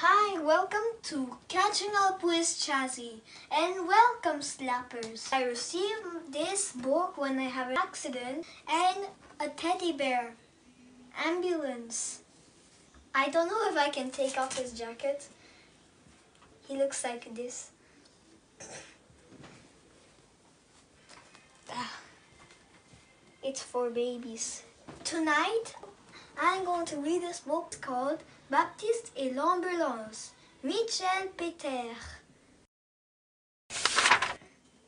Hi, welcome to Catching Up with Chazzy and welcome slappers. I received this book when I have an accident and a teddy bear. Ambulance. I don't know if I can take off his jacket. He looks like this. Ah. It's for babies. Tonight, I'm going to read this book called Baptiste et l'ambulance. Michel Peter.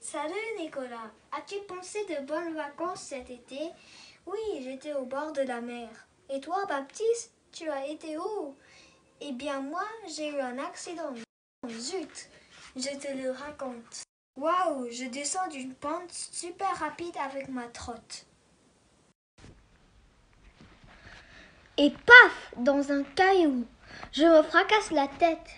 Salut Nicolas, as-tu pensé de bonnes vacances cet été? Oui, j'étais au bord de la mer. Et toi, Baptiste, tu as été où? Eh bien moi, j'ai eu un accident. Zut, je te le raconte. Waouh, je descends d'une pente super rapide avec ma trotte. Et paf, dans un caillou, je me fracasse la tête.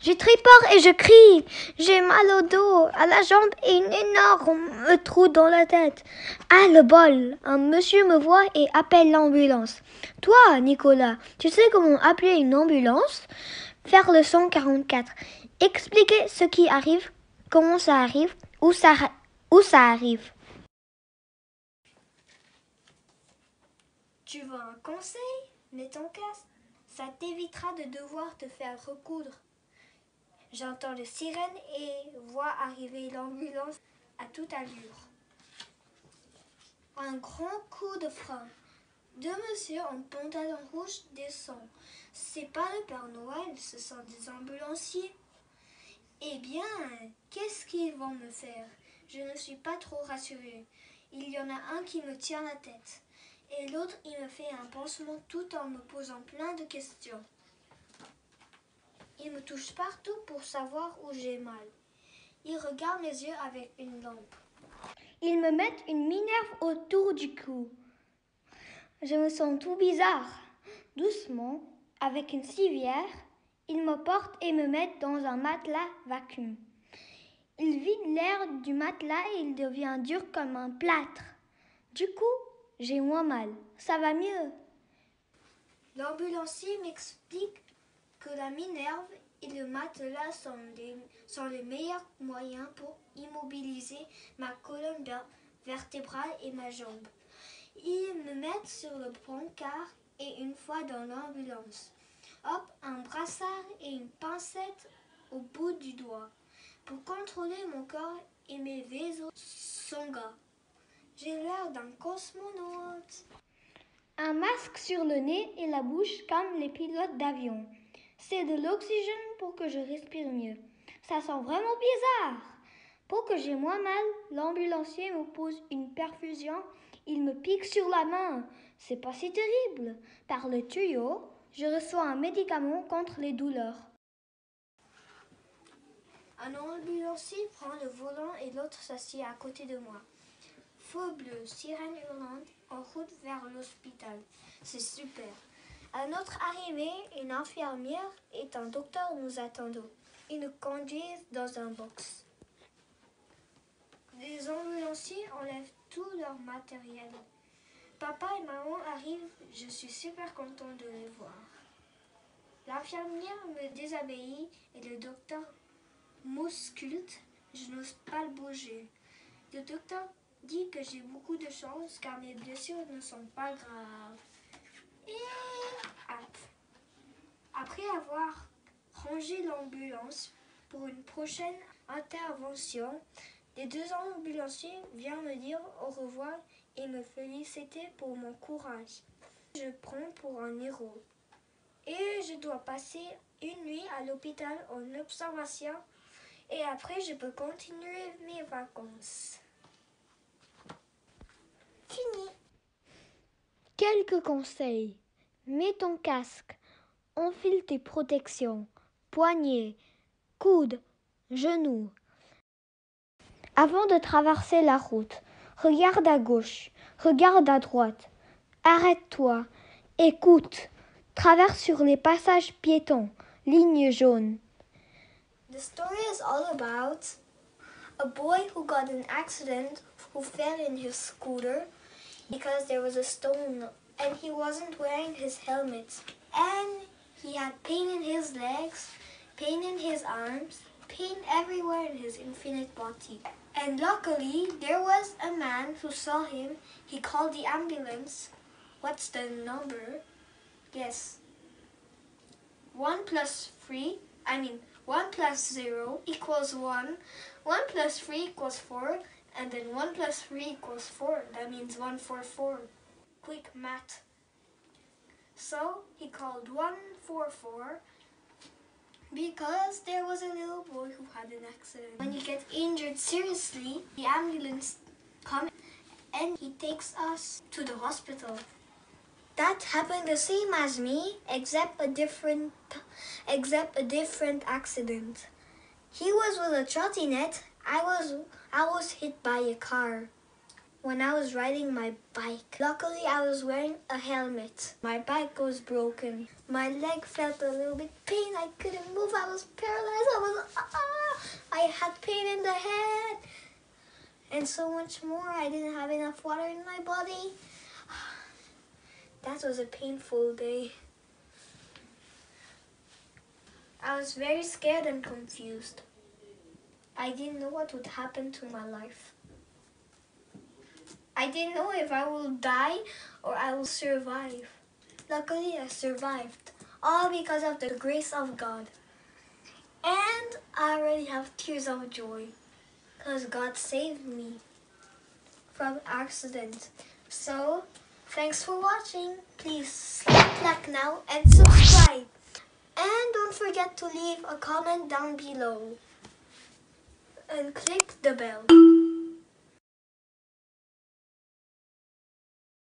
J'ai très peur et je crie. J'ai mal au dos, à la jambe et une énorme trou dans la tête. Ah le bol Un monsieur me voit et appelle l'ambulance. Toi, Nicolas, tu sais comment appeler une ambulance? Faire le 144. Expliquer ce qui arrive, comment ça arrive, où ça arrive. Tu veux un conseil? Mets ton casque. Ça t'évitera de devoir te faire recoudre. J'entends les sirènes et vois arriver l'ambulance à toute allure. Un grand coup de frein. Deux messieurs en pantalon rouge descendent. C'est pas le Père Noël, ce sont des ambulanciers. Eh bien, qu'est-ce qu'ils vont me faire? Je ne suis pas trop rassurée. Il y en a un qui me tient la tête et l'autre il me fait un pansement tout en me posant plein de questions. Il me touche partout pour savoir où j'ai mal. Il regarde mes yeux avec une lampe. Ils me mettent une minerve autour du cou. Je me sens tout bizarre. Doucement, avec une civière, ils me portent et me mettent dans un matelas vacuum. Ils vident l'air du matelas et il devient dur comme un plâtre. Du coup, j'ai moins mal. Ça va mieux. L'ambulancier m'explique que la minerve et le matelas sont, les meilleurs moyens pour immobiliser ma colonne vertébrale et ma jambe. Ils me mettent sur le brancard et une fois dans l'ambulance. Hop, un brassard et une pincette au bout du doigt pour contrôler mon corps et mes vaisseaux sanguins. J'ai l'air d'un cosmonaute. Un masque sur le nez et la bouche comme les pilotes d'avion. C'est de l'oxygène pour que je respire mieux. Ça sent vraiment bizarre. Pour que j'ai moins mal, l'ambulancier me pose une perfusion. Il me pique sur la main. C'est pas si terrible. Par le tuyau, je reçois un médicament contre les douleurs. Un ambulancier prend le volant et l'autre s'assied à côté de moi. Feu bleu, sirène hurlante, en route vers l'hôpital. C'est super. À notre arrivée, une infirmière et un docteur nous attendent. Ils nous conduisent dans un box. Les ambulanciers enlèvent tout leur matériel. Papa et maman arrivent, je suis super content de les voir. L'infirmière me déshabille et le docteur m'ausculte. Je n'ose pas le bouger. Le docteur dit que j'ai beaucoup de chance car mes blessures ne sont pas graves. Et après avoir rangé l'ambulance pour une prochaine intervention, les deux ambulanciers viennent me dire au revoir et me féliciter pour mon courage. Je prends pour un héros. Et je dois passer une nuit à l'hôpital en observation et après je peux continuer mes vacances. Fini. Quelques conseils. Mets ton casque. Enfile tes protections. Poignets, coudes, genoux. Avant de traverser la route, regarde à gauche, regarde à droite. Arrête-toi. Écoute. Traverse sur les passages piétons. Ligne jaune. The story is all about a boy who got an accident who fell in his scooter because there was a stone and he wasn't wearing his helmet and He had pain in his legs, pain in his arms, pain everywhere in his infinite body. And luckily, there was a man who saw him. He called the ambulance. What's the number? Yes. 1 plus 3, I mean 1 plus 0 equals 1. 1 plus 3 equals 4. And then 1 plus 3 equals 4. That means 1 4 4. Quick math. So he called 144 because there was a little boy who had an accident. When you get injured seriously, the ambulance comes and he takes us to the hospital. That happened the same as me, except a different, except a different accident. He was with a trottinette. I was, I was hit by a car when I was riding my bike. Luckily, I was wearing a helmet. My bike was broken. My leg felt a little bit pain. I couldn't move. I was paralyzed. I was ah. I had pain in the head. And so much more. I didn't have enough water in my body. That was a painful day. I was very scared and confused. I didn't know what would happen to my life. I didn't know if I will die or I will survive. Luckily, I survived, all because of the grace of God. And I already have tears of joy because God saved me from accident. So, thanks for watching. Please slap like now and subscribe. And don't forget to leave a comment down below and click the bell.